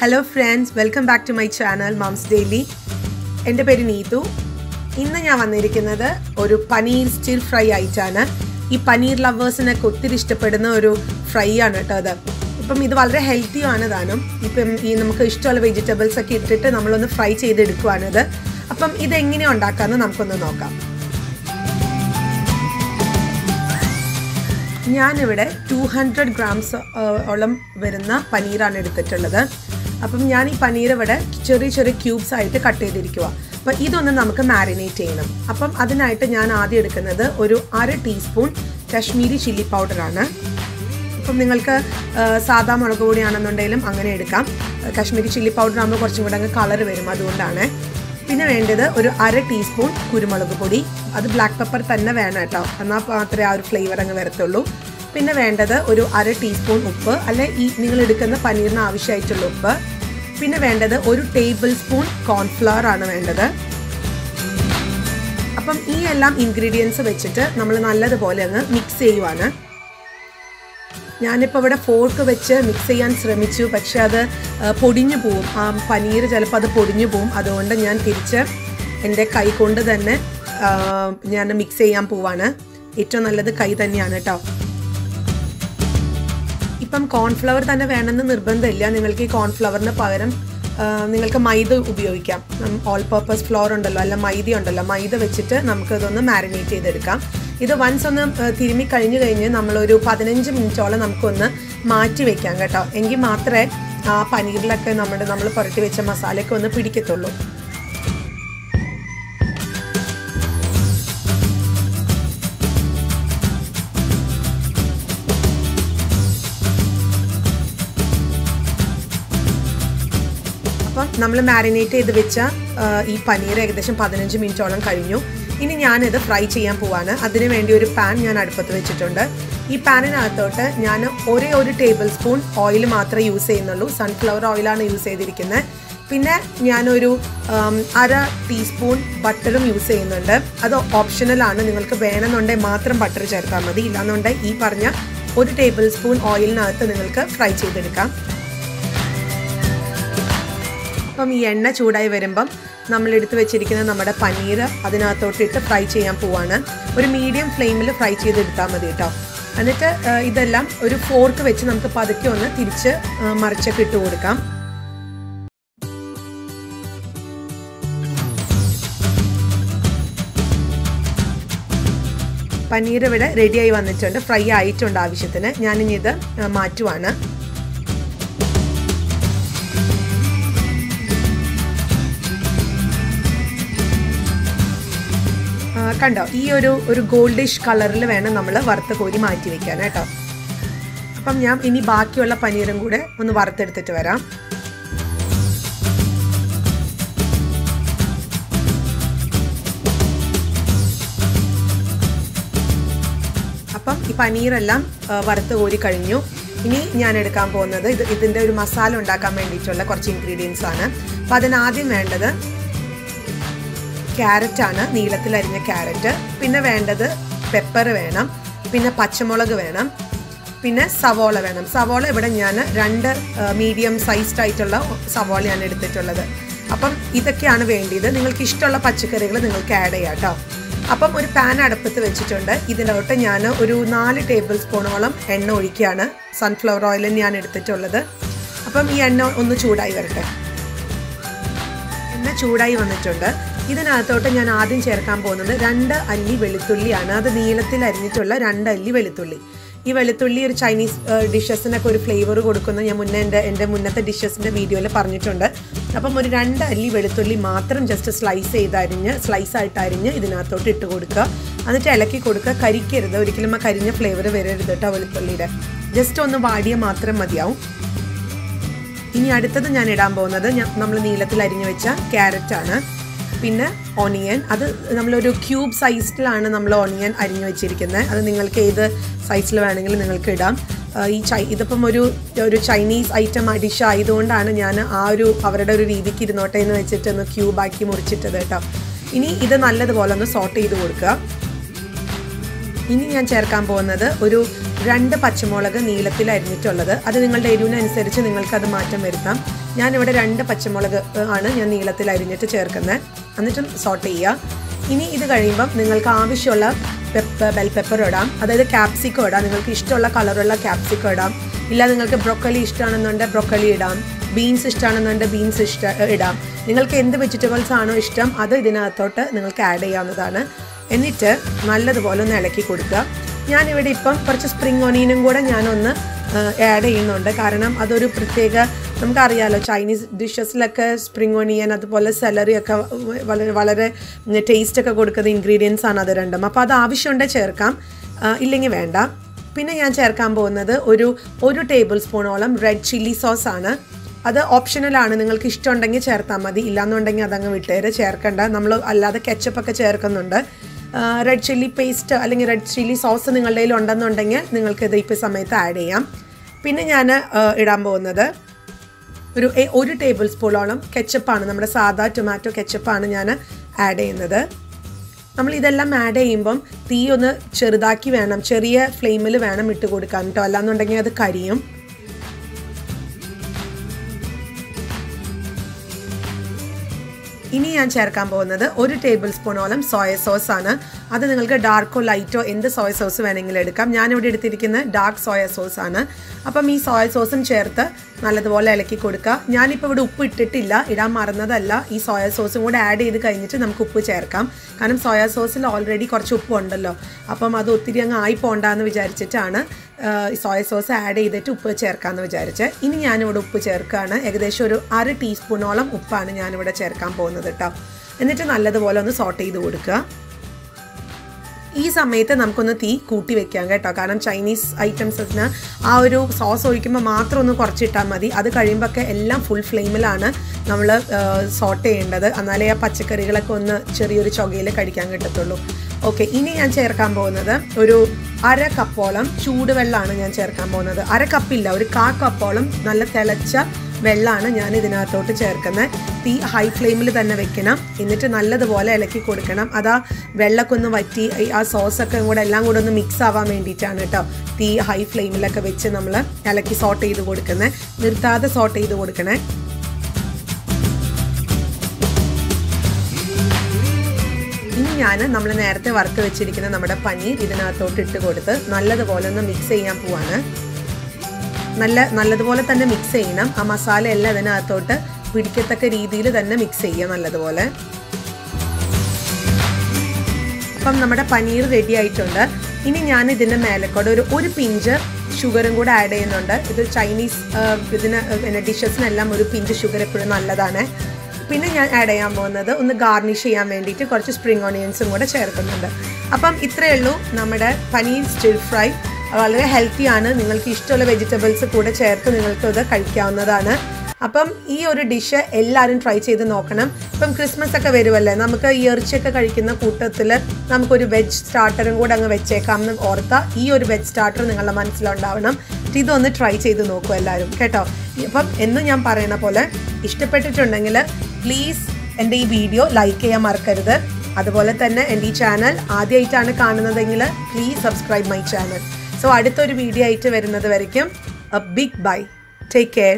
Hello friends welcome back to my channel moms daily എന്റെ പേര് നീതു. ഇന്ന് ഞാൻ വന്നിരിക്കുന്നത് ഒരു പനീർ സ്റ്റിർ ഫ്രൈ ആയിട്ടാണ്. ഈ പനീർ ലവേഴ്സിനൊക്കെ ഒത്തിരി ഇഷ്ടപ്പെടുന്ന ഒരു ഫ്രൈ ആണ് കേട്ടോ അത്. ഇപ്പം ഇത് വളരെ ഹെൽത്തിയാണ് താനും. ഇപ്പം ഈ നമുക്ക് ഇഷ്ടമുള്ള വെജിറ്റബിൾസ് ഒക്കെ ഇട്ടിട്ട് നമ്മളൊന്ന് ഫ്രൈ ചെയ്തെടുക്കുവാണിത് അപ്പം ഇതെങ്ങനെയാണ് ഉണ്ടാക്കാമെന്ന് നമുക്കൊന്ന് നോക്കാം. ഞാനിവിടെ ടു ഹൺഡ്രഡ് ഗ്രാംസ് ഓളം വരുന്ന പനീറാണ് എടുത്തിട്ടുള്ളത്. അപ്പം ഞാൻ ഈ പനീർ ഇവിടെ ചെറിയ ചെറിയ ക്യൂബ്സ് ആയിട്ട് കട്ട് ചെയ്തിരിക്കുക അപ്പം ഇതൊന്ന് നമുക്ക് മാരിനേറ്റ് ചെയ്യണം. അപ്പം അതിനായിട്ട് ഞാൻ ആദ്യം എടുക്കുന്നത് ഒരു അര ടീസ്പൂൺ കശ്മീരി ചില്ലി പൗഡറാണ് അപ്പം നിങ്ങൾക്ക് സാധാ മുളക് പൊടിയാണെന്നുണ്ടെങ്കിലും അങ്ങനെ എടുക്കാം. കശ്മീരി ചില്ലി പൗഡർ ആകുമ്പോൾ കുറച്ചും കൂടെ അങ്ങ് കളർ വരും അതുകൊണ്ടാണ്. പിന്നെ വേണ്ടത് ഒരു അര ടീസ്പൂൺ കുരുമുളക് പൊടി. അത് ബ്ലാക്ക് പെപ്പർ തന്നെ വേണം കേട്ടോ. എന്നാൽ മാത്രമേ ആ ഒരു ഫ്ലേവർ അങ്ങ് വരത്തുള്ളൂ. പിന്നെ വേണ്ടത് ഒരു അര ടീസ്പൂൺ ഉപ്പ് അല്ലെ ഈ നിങ്ങൾ എടുക്കുന്ന പനീറിന് ആവശ്യമായിട്ടുള്ള ഉപ്പ്. പിന്നെ വേണ്ടത് ഒരു ടേബിൾ സ്പൂൺ കോൺഫ്ലവർ ആണ് വേണ്ടത്. അപ്പം ഈ എല്ലാം ഇൻഗ്രീഡിയൻസ് വെച്ചിട്ട് നമ്മൾ നല്ലതുപോലെ അങ്ങ് മിക്സ് ചെയ്യുവാണ്. ഞാനിപ്പോൾ ഇവിടെ ഫോർക്ക് വെച്ച് മിക്സ് ചെയ്യാൻ ശ്രമിച്ചു പക്ഷെ അത് പൊടിഞ്ഞു പോവും. ആ പനീർ ചിലപ്പോൾ അത് പൊടിഞ്ഞു പോവും. അതുകൊണ്ട് ഞാൻ തിരിച്ച് എന്റെ കൈ കൊണ്ട് തന്നെ ഞാൻ മിക്സ് ചെയ്യാൻ പോവാണ്. ഏറ്റവും നല്ലത് കൈ തന്നെയാണ് കേട്ടോ ഇപ്പം കോൺഫ്ലവർ തന്നെ വേണമെന്ന് നിർബന്ധമില്ല. നിങ്ങൾക്ക് ഈ കോൺഫ്ലവറിന് പകരം നിങ്ങൾക്ക് മൈദ ഉപയോഗിക്കാം. ഓൾ പർപ്പസ് ഫ്ലോർ ഉണ്ടല്ലോ അല്ല മൈദ ഉണ്ടല്ലോ മൈദ വെച്ചിട്ട് നമുക്ക് ഇതൊന്ന് മാരിനേറ്റ് ചെയ്തെടുക്കാം. ഇത് വൺസ് ഒന്ന് തിരുമ്മി കഴിഞ്ഞു കഴിഞ്ഞ് നമ്മളൊരു പതിനഞ്ച് മിനിറ്റോളം നമുക്കൊന്ന് മാറ്റി വെക്കാം കേട്ടോ. എങ്കിൽ മാത്രമേ ആ പനീറിലൊക്കെ നമ്മുടെ നമ്മൾ പുരട്ടി വെച്ച മസാലയൊക്കെ ഒന്ന് പിടിക്കത്തുള്ളൂ. നമ്മൾ മാരിനേറ്റ് ചെയ്ത് വെച്ച ഈ പനീർ ഏകദേശം പതിനഞ്ച് മിനിറ്റോളം കഴിഞ്ഞു. ഇനി ഞാനിത് ഫ്രൈ ചെയ്യാൻ പോവാണ്. അതിനു വേണ്ടി ഒരു പാൻ ഞാൻ അടുപ്പത്ത് വെച്ചിട്ടുണ്ട്. ഈ പാനിനകത്തോട്ട് ഞാൻ ഒരേ ഒരു ടേബിൾ സ്പൂൺ ഓയിൽ മാത്രമേ യൂസ് ചെയ്യുന്നുള്ളൂ. സൺഫ്ലവർ ഓയിലാണ് യൂസ് ചെയ്തിരിക്കുന്നത് പിന്നെ ഞാനൊരു അര ടീസ്പൂൺ ബട്ടറും യൂസ് ചെയ്യുന്നുണ്ട്. അത് ഓപ്ഷണലാണ് നിങ്ങൾക്ക് വേണമെന്നുണ്ടെങ്കിൽ മാത്രം ബട്ടർ ചേർത്താൽ മതി. ഇല്ലാന്നുണ്ടെങ്കിൽ ഈ പറഞ്ഞ ഒരു ടേബിൾ സ്പൂൺ ഓയിലിനകത്ത് നിങ്ങൾക്ക് ഫ്രൈ ചെയ്തെടുക്കാം. അപ്പം ഈ എണ്ണ ചൂടായി വരുമ്പം നമ്മൾ എടുത്തു വെച്ചിരിക്കുന്ന നമ്മുടെ പനീർ അതിനകത്തോട്ടിട്ട് ഫ്രൈ ചെയ്യാൻ പോവാണ്. ഒരു മീഡിയം ഫ്ലെയിമിൽ ഫ്രൈ ചെയ്തെടുത്താൽ മതി കേട്ടോ. എന്നിട്ട് ഇതെല്ലാം ഒരു ഫോർക്ക് വെച്ച് നമുക്ക് പതുക്കെ ഒന്ന് തിരിച്ച് മറിച്ചൊക്കെ ഇട്ട് കൊടുക്കാം. പനീർ ഇവിടെ റെഡിയായി വന്നിട്ടുണ്ട്. ഫ്രൈ ആയിട്ടുണ്ട് ആവശ്യത്തിന്. ഞാനിനി ഇത് മാറ്റുവാണ്. കണ്ടോ? ഈ ഒരു ഒരു ഗോൾഡിഷ് കളറിൽ വേണം നമ്മൾ വറുത്ത കോരി മാറ്റി വെക്കാൻ കേട്ടോ. അപ്പം ഞാൻ ഇനി ബാക്കിയുള്ള പനീറും കൂടെ ഒന്ന് വറുത്തെടുത്തിട്ട് വരാം. അപ്പം ഈ പനീറെല്ലാം വറുത്ത് കോരി കഴിഞ്ഞു. ഇനി ഞാൻ എടുക്കാൻ പോകുന്നത് ഇത് ഇതിന്റെ ഒരു മസാല ഉണ്ടാക്കാൻ വേണ്ടിയിട്ടുള്ള കുറച്ച് ഇൻഗ്രീഡിയൻസ് ആണ്. അപ്പം അതിനാദ്യം വേണ്ടത് ക്യാരറ്റാണ് നീളത്തിൽ അരിഞ്ഞ ക്യാരറ്റ്. പിന്നെ വേണ്ടത് പെപ്പർ വേണം പിന്നെ പച്ചമുളക് വേണം പിന്നെ സവോള വേണം. സവോള ഇവിടെ ഞാൻ രണ്ട് മീഡിയം സൈസ്ഡ് ആയിട്ടുള്ള സവോളയാണ് എടുത്തിട്ടുള്ളത്. അപ്പം ഇതൊക്കെയാണ് വേണ്ടിയത്. നിങ്ങൾക്ക് ഇഷ്ടമുള്ള പച്ചക്കറികൾ നിങ്ങൾക്ക് ആഡ് ചെയ്യാം കേട്ടോ അപ്പം ഒരു പാൻ അടുപ്പത്ത് വെച്ചിട്ടുണ്ട്. ഇതിലോട്ട് ഞാൻ ഒരു നാല് ടേബിൾ സ്പൂണോളം എണ്ണ ഒഴിക്കുകയാണ്. സൺഫ്ലവർ ഓയിൽ ഞാൻ എടുത്തിട്ടുള്ളത്. അപ്പം ഈ എണ്ണ ഒന്ന് ചൂടായി വരട്ടെ. എണ്ണ ചൂടായി വന്നിട്ടുണ്ട്. ഇതിനകത്തോട്ട് ഞാൻ ആദ്യം ചേർക്കാൻ പോകുന്നത് രണ്ട് അല്ലി വെളുത്തുള്ളിയാണ്. അത് നീളത്തിൽ അരിഞ്ഞിട്ടുള്ള രണ്ട് അല്ലി വെളുത്തുള്ളി. ഈ വെളുത്തുള്ളി ഒരു ചൈനീസ് ഡിഷസിനൊക്കെ ഒരു ഫ്ലേവർ കൊടുക്കുന്ന. ഞാൻ മുന്നേ എന്റെ എന്റെ മുന്നത്തെ ഡിഷസിന്റെ വീഡിയോയിൽ പറഞ്ഞിട്ടുണ്ട്. അപ്പം ഒരു രണ്ട് അല്ലി വെളുത്തുള്ളി മാത്രം ജസ്റ്റ് സ്ലൈസ് ചെയ്ത് അരിഞ്ഞ് സ്ലൈസ് ആയിട്ട് അരിഞ്ഞ് ഇതിനകത്തോട്ട് ഇട്ട് കൊടുക്കുക. എന്നിട്ട് ഇളക്കി കൊടുക്കുക. കരിക്കരുത്. ഒരിക്കലും ആ കരിഞ്ഞ ഫ്ലേവർ വരരുത് കേട്ടോ വെളുത്തുള്ളിയുടെ. ജസ്റ്റ് ഒന്ന് വാടിയ മാത്രം മതിയാവും. ഇനി അടുത്തത് ഞാൻ ഇടാൻ പോകുന്നത് നമ്മൾ നീളത്തിൽ അരിഞ്ഞു വെച്ച ക്യാരറ്റാണ് പിന്നെ ഓണിയൻ അത് നമ്മളൊരു ക്യൂബ് സൈസിലാണ് നമ്മൾ ഓണിയൻ അരിഞ്ഞു വെച്ചിരിക്കുന്നത്. അത് നിങ്ങൾക്ക് ഏത് സൈസിൽ വേണമെങ്കിലും നിങ്ങൾക്ക് ഇടാം. ഈ ചൈ ഇതിപ്പം ഒരു ഒരു ചൈനീസ് ഐറ്റം ഡിഷ് ആയതുകൊണ്ടാണ് ഞാൻ ആ ഒരു അവരുടെ ഒരു രീതിക്ക് ഇരുന്നോട്ടെ എന്ന് വെച്ചിട്ട് ഒന്ന് ക്യൂബാക്കി മുറിച്ചിട്ടത് കേട്ടോ. ഇനി ഇത് നല്ലതുപോലെ ഒന്ന് സോട്ട് ചെയ്ത് കൊടുക്കുക. ഇനി ഞാൻ ചേർക്കാൻ പോകുന്നത് ഒരു രണ്ട് പച്ചമുളക് നീളത്തിൽ അരിഞ്ഞിട്ടുള്ളത്. അത് നിങ്ങളുടെ എരിവിനനുസരിച്ച് നിങ്ങൾക്ക് അത് മാറ്റം വരുത്താം. ഞാനിവിടെ രണ്ട് പച്ചമുളക് ആണ് ഞാൻ നീളത്തിൽ അരിഞ്ഞിട്ട് ചേർക്കുന്നത്. എന്നിട്ട് സോട്ട് ചെയ്യുക. ഇനി ഇത് കഴിയുമ്പം നിങ്ങൾക്ക് ആവശ്യമുള്ള പെപ്പർ ബെൽ പെപ്പർ ഇടാം. അതായത് ക്യാപ്സിക്കോ ഇടാം. നിങ്ങൾക്ക് ഇഷ്ടമുള്ള കളറുള്ള ക്യാപ്സിക്കോ ഇടാം. ഇല്ല നിങ്ങൾക്ക് ബ്രൊക്കലി ഇഷ്ടമാണെന്നുണ്ടെങ്കിൽ ബ്രൊക്കലി ഇടാം. ബീൻസ് ഇഷ്ടമാണെന്നുണ്ടെങ്കിൽ ബീൻസ് ഇഷ്ട ഇടാം. നിങ്ങൾക്ക് എന്ത് വെജിറ്റബിൾസ് ആണോ ഇഷ്ടം അത് ഇതിനകത്തോട്ട് നിങ്ങൾക്ക് ആഡ് ചെയ്യാവുന്നതാണ്. എന്നിട്ട് നല്ലതുപോലെ ഒന്ന് ഇളക്കി കൊടുക്കുക. ഞാനിവിടെ ഇപ്പം കുറച്ച് സ്പ്രിംഗ് ഒനിയനും കൂടെ ഞാനൊന്ന് ആഡ് ചെയ്യുന്നുണ്ട്. കാരണം അതൊരു പ്രത്യേക നമുക്കറിയാലോ ചൈനീസ് ഡിഷസിലൊക്കെ സ്പ്രിംഗ് ഒണിയൻ അതുപോലെ സെലറി ഒക്കെ വളരെ വളരെ ടേസ്റ്റ് ഒക്കെ കൊടുക്കുന്ന ഇൻഗ്രീഡിയൻസ് ആണ് അത് രണ്ടും. അപ്പോൾ അത് ആവശ്യമുണ്ടെങ്കിൽ ചേർക്കാം. ഇല്ലെങ്കിൽ വേണ്ട. പിന്നെ ഞാൻ ചേർക്കാൻ പോകുന്നത് ഒരു ഒരു ടേബിൾ സ്പൂണോളം റെഡ് ചില്ലി സോസ് ആണ്. അത് ഓപ്ഷണലാണ് നിങ്ങൾക്ക് ഇഷ്ടമുണ്ടെങ്കിൽ ചേർത്താൽ മതി. ഇല്ലാന്നുണ്ടെങ്കിൽ അതങ്ങ് വിട്ടേര്. ചേർക്കണ്ട. നമ്മൾ അല്ലാതെ കെച്ചപ്പൊക്കെ ചേർക്കുന്നുണ്ട്. റെഡ് ചില്ലി പേസ്റ്റ് അല്ലെങ്കിൽ റെഡ് ചില്ലി സോസ് നിങ്ങളുടെ കയ്യിൽ ഉണ്ടെന്നുണ്ടെങ്കിൽ നിങ്ങൾക്ക് ഇത് ഇപ്പോൾ സമയത്ത് ആഡ് ചെയ്യാം. പിന്നെ ഞാൻ ഇടാൻ പോകുന്നത് ഒരു ഒരു ടേബിൾ സ്പൂണോളം കെച്ചപ്പാണ് നമ്മുടെ സാധാ ടൊമാറ്റോ കെച്ചപ്പാണ് ഞാൻ ആഡ് ചെയ്യുന്നത്. നമ്മൾ ഇതെല്ലാം ആഡ് ചെയ്യുമ്പം തീ ഒന്ന് ചെറുതാക്കി വേണം ചെറിയ ഫ്ലെയിമിൽ വേണം ഇട്ട് കൊടുക്കാൻ കേട്ടോ അല്ലാന്നുണ്ടെങ്കിൽ അത് കരിയും. ഇനി ഞാൻ ചേർക്കാൻ പോകുന്നത് ഒരു ടേബിൾ സ്പൂണോളം സോയ സോസ് ആണ്. അത് നിങ്ങൾക്ക് ഡാർക്കോ ലൈറ്റോ എന്ത് സോയ സോസ് വേണമെങ്കിലും എടുക്കാം. ഞാനിവിടെ എടുത്തിരിക്കുന്നത് ഡാർക്ക് സോയ സോസ് ആണ്. അപ്പം ഈ സോയ സോസും ചേർത്ത് നല്ലതുപോലെ ഇളക്കി കൊടുക്കുക. ഞാനിപ്പോൾ ഇവിടെ ഉപ്പ് ഇട്ടിട്ടില്ല. ഇടാൻ മറന്നതല്ല. ഈ സോയ സോസും കൂടെ ആഡ് ചെയ്ത് കഴിഞ്ഞിട്ട് നമുക്ക് ഉപ്പ് ചേർക്കാം. കാരണം സോയ സോസിൽ ഓൾറെഡി കുറച്ച് ഉപ്പ് ഉണ്ടല്ലോ അപ്പം അത് ഒത്തിരി അങ്ങ് ആയി പോണ്ടെന്ന് വിചാരിച്ചിട്ടാണ് സോയ സോസ് ആഡ് ചെയ്തിട്ട് ഉപ്പ് ചേർക്കാമെന്ന് വിചാരിച്ച്. ഇനി ഞാനിവിടെ ഉപ്പ് ചേർക്കുകയാണ് ഏകദേശം ഒരു അര ടീസ്പൂണോളം ഉപ്പാണ് ഞാനിവിടെ ചേർക്കാൻ പോകുന്നത് കേട്ടോ എന്നിട്ട് നല്ലതുപോലെ ഒന്ന് സോട്ട് ചെയ്ത് കൊടുക്കുക. ഈ സമയത്ത് നമുക്കൊന്ന് തീ കൂട്ടി വെക്കാം കേട്ടോ. കാരണം ചൈനീസ് ഐറ്റംസിന് ആ ഒരു സോസ് ഒഴിക്കുമ്പോൾ മാത്രം ഒന്ന് കുറച്ചിട്ടാൽ മതി. അത് കഴിയുമ്പോഴൊക്കെ എല്ലാം ഫുൾ ഫ്ലെയിമിലാണ് നമ്മൾ സോട്ട് ചെയ്യേണ്ടത്. എന്നാലേ ആ പച്ചക്കറികളൊക്കെ ഒന്ന് ചെറിയൊരു ചുകയിൽ കഴിക്കാൻ കിട്ടത്തുള്ളൂ. ഓക്കെ ഇനി ഞാൻ ചേർക്കാൻ പോകുന്നത് ഒരു അര കപ്പോളം ചൂടുവെള്ളമാണ് ഞാൻ ചേർക്കാൻ പോകുന്നത്. അര കപ്പില്ല ഒരു കാ കപ്പോളം നല്ല തിളച്ച വെള്ളമാണ് ഞാൻ ഇതിനകത്തോട്ട് ചേർക്കുന്നത്. തീ ഹൈ ഫ്ലെയിമിൽ തന്നെ വെക്കണം. എന്നിട്ട് നല്ലതുപോലെ ഇളക്കി കൊടുക്കണം. അതാ വെള്ളമൊക്കെ ഒന്ന് വറ്റി ആ സോസൊക്കെ കൂടെ എല്ലാം കൂടെ ഒന്ന് മിക്സ് ആവാൻ വേണ്ടിയിട്ടാണ് കേട്ടോ തീ ഹൈ ഫ്ലെയിമിലൊക്കെ വെച്ച് നമ്മൾ ഇളക്കി സോട്ട് ചെയ്ത് കൊടുക്കുന്നത്. നിർത്താതെ സോട്ട് ചെയ്ത് കൊടുക്കണേ. ഞാൻ നമ്മൾ നേരത്തെ വറുത്ത് വെച്ചിരിക്കുന്ന നമ്മുടെ പനീർ ഇതിനകത്തോട്ട് ഇട്ട് കൊടുത്ത് നല്ലതുപോലെ ഒന്ന് മിക്സ് ചെയ്യാൻ പോവാണ്. നല്ല നല്ലതുപോലെ തന്നെ മിക്സ് ചെയ്യണം. ആ മസാല എല്ലാം അതിനകത്തോട്ട് പിടിക്കത്തക്ക രീതിയിൽ തന്നെ മിക്സ് ചെയ്യുക നല്ലതുപോലെ. അപ്പം നമ്മുടെ പനീർ റെഡി ആയിട്ടുണ്ട്. ഇനി ഞാൻ ഇതിന്റെ മേലെക്കൂടെ ഒരു ഒരു പിഞ്ച് ഷുഗറും കൂടെ ആഡ് ചെയ്യുന്നുണ്ട്. ഇത് ചൈനീസ് ഇതിന് പിന്നെ ഡിഷസിനെല്ലാം ഒരു പിഞ്ച് ഷുഗർ എപ്പോഴും നല്ലതാണ്. പിന്നെ ഞാൻ ആഡ് ചെയ്യാൻ പോകുന്നത് ഒന്ന് ഗാർണിഷ് ചെയ്യാൻ വേണ്ടിയിട്ട് കുറച്ച് സ്പ്രിംഗ് ഓണിയൻസും കൂടെ ചേർക്കുന്നുണ്ട്. അപ്പം ഇത്രയേ ഉള്ളൂ നമ്മുടെ പനീർ സ്റ്റിൽ ഫ്രൈ വളരെ ഹെൽത്തിയാണ് നിങ്ങൾക്ക് ഇഷ്ടമുള്ള വെജിറ്റബിൾസ് കൂടെ ചേർത്ത് നിങ്ങൾക്ക് ഇത് കഴിക്കാവുന്നതാണ്. അപ്പം ഈ ഒരു ഡിഷ് എല്ലാവരും ട്രൈ ചെയ്ത് നോക്കണം. ഇപ്പം ക്രിസ്മസ് ഒക്കെ വരുമല്ലേ നമുക്ക് ഈ ഇറച്ചിയൊക്കെ കഴിക്കുന്ന കൂട്ടത്തിൽ നമുക്കൊരു വെജ് സ്റ്റാർട്ടറും കൂടെ അങ്ങ് വെച്ചേക്കാം എന്ന് ഓർത്താൽ ഈ ഒരു വെജ് സ്റ്റാർട്ടർ നിങ്ങളുടെ മനസ്സിലുണ്ടാവണം. ഇതൊന്ന് ട്രൈ ചെയ്ത് നോക്കൂ എല്ലാവരും കേട്ടോ? ഇപ്പം എന്നും ഞാൻ പറയുന്ന പോലെ ഇഷ്ടപ്പെട്ടിട്ടുണ്ടെങ്കിൽ പ്ലീസ് എന്റെ ഈ വീഡിയോ ലൈക്ക് ചെയ്യാൻ മറക്കരുത്. അതുപോലെ തന്നെ എന്റെ ഈ ചാനൽ ആദ്യമായിട്ടാണ് കാണുന്നതെങ്കിൽ please subscribe my channel so അടുത്തൊരു വീഡിയോ ആയിട്ട് വരുന്നത് വരയ്ക്കും. A big bye take care